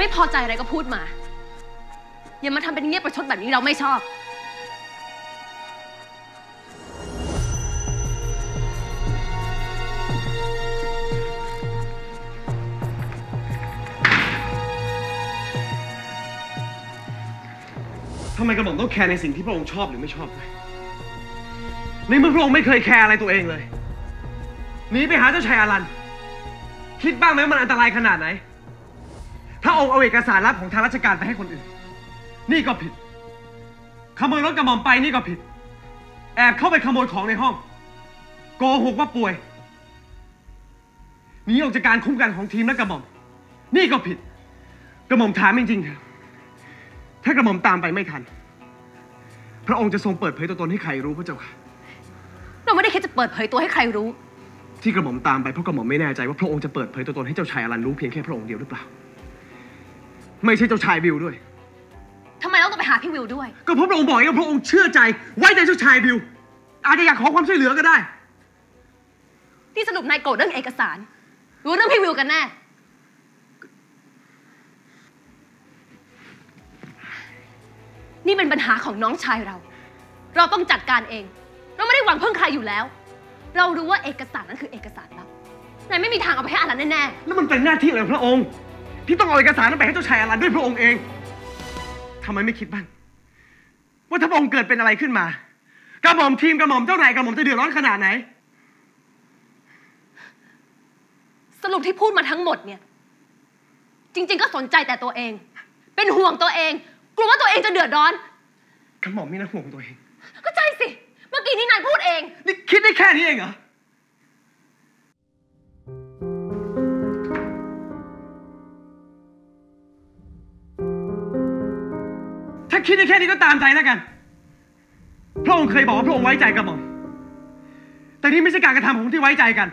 ไม่พอใจอะไรก็พูดมา อย่ามาทำเป็นเงียบประชดแบบนี้เราไม่ชอบ ทำไมกระหม่อมต้องแคร์ในสิ่งที่พระองค์ชอบหรือไม่ชอบด้วยในเมื่อพระองค์ไม่เคยแคร์อะไรตัวเองเลยหนีไปหาเจ้าชายอารัน คิดบ้างไหมว่ามันอันตรายขนาดไหน องค์เอาเอกสารลับของทางราชการไปให้คนอื่น นี่ก็ผิด ขโมยรถกระหม่อมไปนี่ก็ผิด แอบเข้าไปขโมยของในห้อง โกหกว่าป่วยหนีออกจากการคุ้มกันของทีมและกระหม่อม นี่ก็ผิด กระหม่อมถามจริงๆเถอะถ้ากระหม่อมตามไปไม่ทัน พระองค์จะทรงเปิดเผยตัวตนให้ใครรู้พระเจ้าค่ะเราไม่ได้คิดจะเปิดเผยตัวให้ใครรู้ ที่กระหม่อมตามไปเพราะกระหม่อมไม่แน่ใจว่าพระองค์จะเปิดเผยตัวตนให้เจ้าชายอลันรู้เพียงแค่พระองค์เดียวหรือเปล่า ไม่ใช่เจ้าชายบิลด้วย ทำไมเราต้องไปหาพี่วิวด้วย ก็เพราะพระองค์บอกเองว่าพระองค์เชื่อใจ ไว้ใจเจ้าชายบิลอาจจะอยากขอความช่วยเหลือก็ได้ ที่สรุปนายโกรธเรื่องเอกสาร หรือเรื่องพี่วิวกันแน่ นี่เป็นปัญหาของน้องชายเรา เราต้องจัดการเอง เราไม่ได้หวังพึ่งใครอยู่แล้ว เรารู้ว่าเอกสารนั้นคือเอกสารลับนายไม่มีทางเอาไปให้อารันแน่แล้วมันเป็นหน้าที่อะไรของพระองค์ ที่ต้องเอาเอกสารนั้นไปให้เจ้าชายอลันด้วยพระองค์เองทำไมไม่คิดบ้าง ว่าถ้าพระองค์เกิดเป็นอะไรขึ้นมา กระหม่อมทีมกระหม่อมเจ้านายกระหม่อมจะเดือดร้อนขนาดไหนๆสรุปที่พูดมาทั้งหมดเนี่ย จริง ๆ ก็สนใจแต่ตัวเอง เป็นห่วงตัวเอง กลัวว่าตัวเองจะเดือดร้อน กระหม่อมมีนะห่วงตัวเอง ก็ใช่สิ เมื่อกี้นี่นายพูดเอง นี่คิดได้แค่นี้เองเหรอ คิดได้แค่นี้ก็ตามใจแล้วกัน พระองค์เคยบอกว่าพระองค์ไว้ใจกระหม่อม แต่นี่ไม่ใช่การกระทำของที่ไว้ใจกัน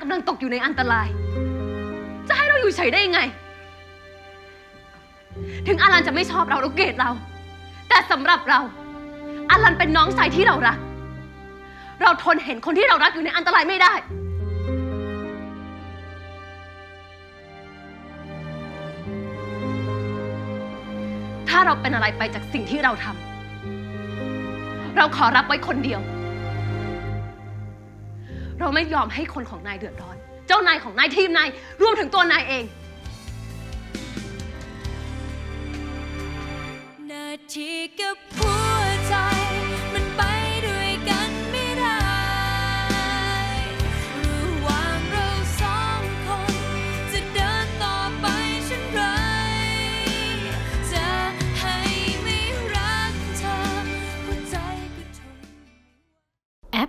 กำลังตกอยู่ในอันตราย จะให้เราอยู่เฉยได้ยังไง ถึงอารันจะไม่ชอบเราหรือเกลียดเรา แต่สำหรับเราอารันเป็นน้องชายที่เรารัก เราทนเห็นคนที่เรารักอยู่ในอันตรายไม่ได้ถ้าเราเป็นอะไรไปจากสิ่งที่เราทำ เราขอรับไว้คนเดียว เราไม่ยอมให้คนของนายเดือดร้อน เจ้านายของนายทีมนายรวมถึงตัวนายเอง นาทีกับผู้